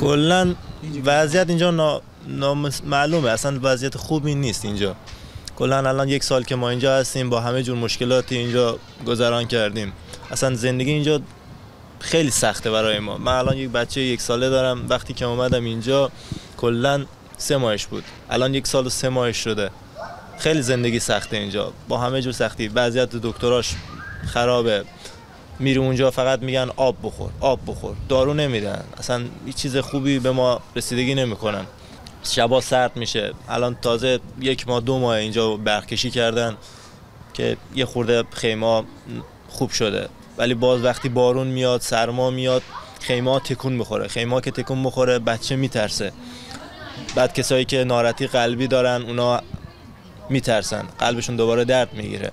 کلا وضعیت اینجا. معلومه اصلا وضعیت خوبی نیست اینجا. کلا الان یک سال که ما اینجا هستیم با همه جور مشکلاتی اینجا گذران کردیم. اصلا زندگی اینجا خیلی سخته برای ما. من الان یک بچه یک ساله دارم. وقتی که اومدم اینجا کلا سه ماهش بود. الان یک سال و سه ماهش شده. خیلی زندگی سخته اینجا. با همه جور سختی. وضعیت دکتراش خرابه. میری اونجا فقط میگن آب بخور آب بخور. دارو نمیدن. اصلا هیچ چیز خوبی به ما رسیدگی نمی‌کنن. شبا سرد میشه. الان تازه یک ماه دو ماه اینجا برکشی کردن که یه خورده خیمه خوب شده. ولی باز وقتی بارون میاد سرما میاد خیمه تکون می‌خوره. خیمه که تکون می‌خوره بچه میترسه. بعد کسایی که نارتی قلبی دارن اونا میترسن. قلبشون دوباره درد می‌گیره.